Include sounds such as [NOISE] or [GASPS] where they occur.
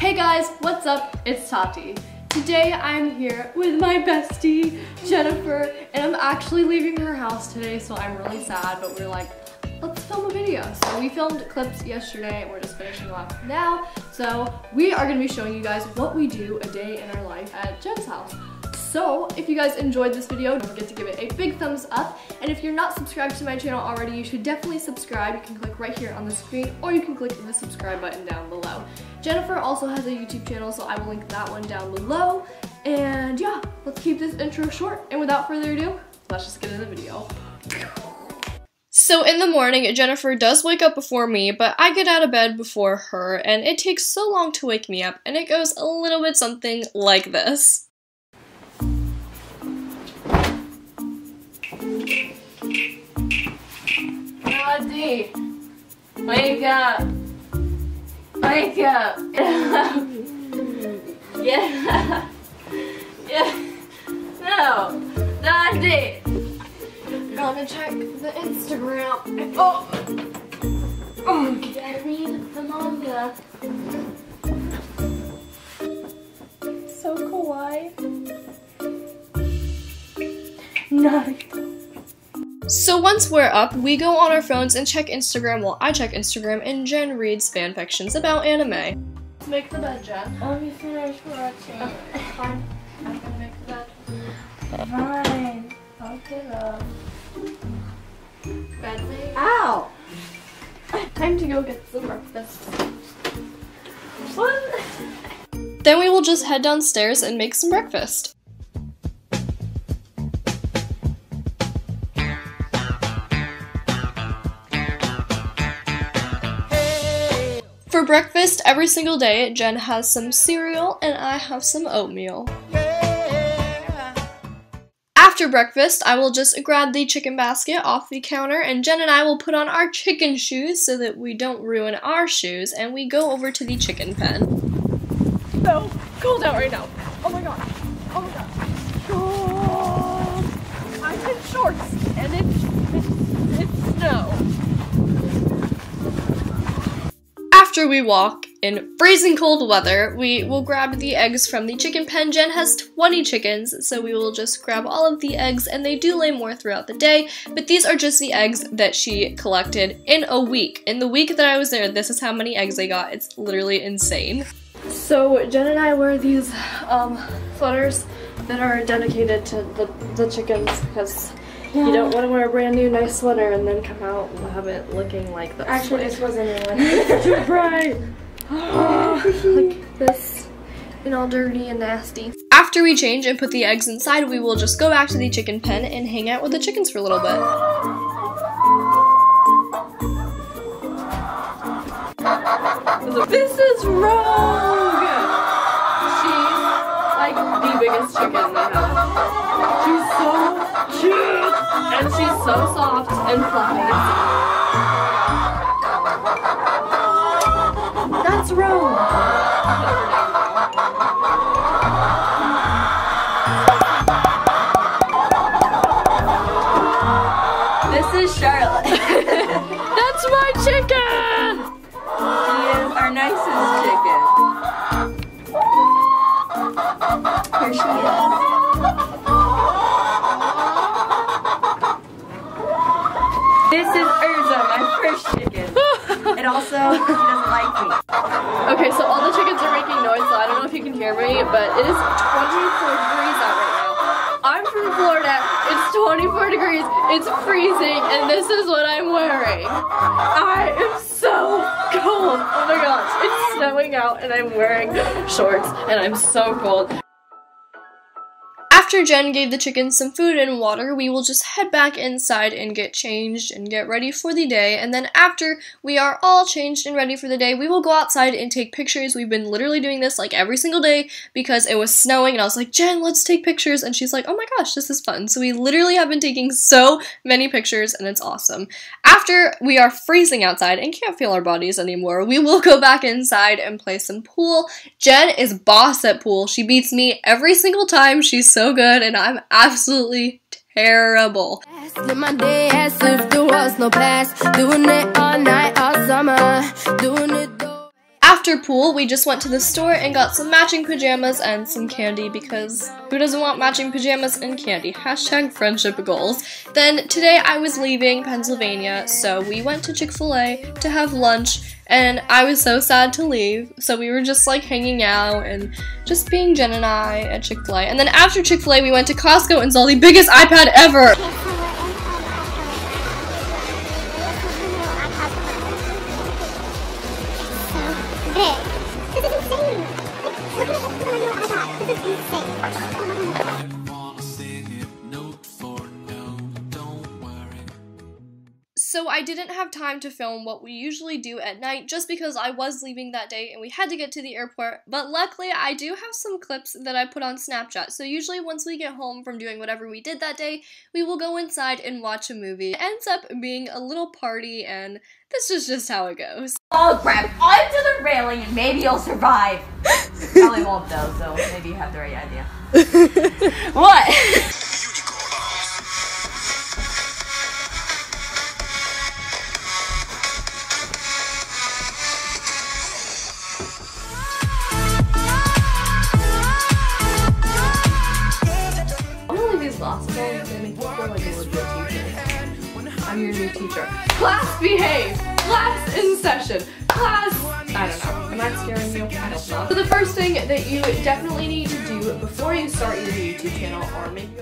Hey guys, what's up? It's Tati. Today I'm here with my bestie, Jennifer, and I'm actually leaving her house today, so I'm really sad, but we're like, let's film a video. So we filmed clips yesterday, and we're just finishing off now. So we are gonna be showing you guys what we do a day in our life at Jen's house. So if you guys enjoyed this video, don't forget to give it a big thumbs up. And if you're not subscribed to my channel already, you should definitely subscribe. You can click right here on the screen or you can click the subscribe button down below. Jennifer also has a YouTube channel, so I will link that one down below. And yeah, let's keep this intro short. And without further ado, let's just get into the video. So in the morning, Jennifer does wake up before me, but I get out of bed before her, and it takes so long to wake me up, and it goes a little bit something like this. Rodney, wake up. Wake up. [LAUGHS] yeah. [LAUGHS] Yeah. No. Daddy. Gonna check the Instagram. Oh. Oh, gotta read the manga. So kawaii. Naruto. So once we're up, we go on our phones and check Instagram while I check Instagram and Jen reads fanfictions about anime. Make the bed, Jen. Let me finish watching. Okay, fine. I'm gonna make the bed. Fine. I'll get up. Bed. Ow! Time to go get some breakfast. What? Then we will just head downstairs and make some breakfast. For breakfast every single day, Jen has some cereal and I have some oatmeal. After breakfast, I will just grab the chicken basket off the counter and Jen and I will put on our chicken shoes so that we don't ruin our shoes and we go over to the chicken pen. No, cold out right now. Oh my god. Oh my god. Oh, I'm in shorts and it's, it's, it's snow. After we walk in freezing cold weather, we will grab the eggs from the chicken pen. Jen has 20 chickens, so we will just grab all of the eggs, and they do lay more throughout the day, but these are just the eggs that she collected in a week. In the week that I was there, this is how many eggs I got. It's literally insane. So Jen and I wear these um, sweaters that are dedicated to the, the chickens because you don't want to wear a brand new nice sweater and then come out and have it looking like this. Actually, this wasn't anyone. It's [LAUGHS] too bright. [GASPS] like this and all dirty and nasty. After we change and put the eggs inside, we will just go back to the chicken pen and hang out with the chickens for a little bit. This is Rogue! She's like the biggest chicken they have. And she's so soft and fluffy. That's Rogue! this is Charlotte. [LAUGHS] That's my chicken! She is our nicest This is Urza, my first chicken. [LAUGHS] And also, she doesn't like me. Okay, so all the chickens are making noise, so I don't know if you can hear me, but it is 24 degrees out right now. I'm from Florida, it's 24 degrees, it's freezing, and this is what I'm wearing. I am so cold. Oh my gosh, it's snowing out and I'm wearing shorts and I'm so cold. After Jen gave the chickens some food and water, we will just head back inside and get changed and get ready for the day. And then after we are all changed and ready for the day, we will go outside and take pictures. We've been literally doing this like every single day because it was snowing and I was like, Jen, let's take pictures. And she's like, oh my gosh, this is fun. So we literally have been taking so many pictures and it's awesome. After we are freezing outside and can't feel our bodies anymore, we will go back inside and play some pool. Jen is boss at pool. She beats me every single time. She's so good and I'm absolutely terrible. Live my day as if there was no past. Doing it all night, After pool, we just went to the store and got some matching pajamas and some candy because who doesn't want matching pajamas and candy? Hashtag friendship goals. Then today I was leaving Pennsylvania, so we went to Chick-fil-A to have lunch and I was so sad to leave. So we were just like hanging out and just being Jen and I at Chick-fil-A. And then after Chick-fil-A, we went to Costco and saw the biggest iPad ever. So I didn't have time to film what we usually do at night just because I was leaving that day and we had to get to the airport. But luckily I do have some clips that I put on Snapchat. So usually once we get home from doing whatever we did that day, we will go inside and watch a movie. It ends up being a little party and this is just how it goes. Oh, grab onto the and maybe you'll survive. [LAUGHS] Probably won't though, so maybe you have the right idea. [LAUGHS] what? I'm your new teacher. Class behave! Class in session! Class... I don't know. Am I scaring you? I don't know. So the first thing that you definitely need to do before you start your YouTube channel or maybe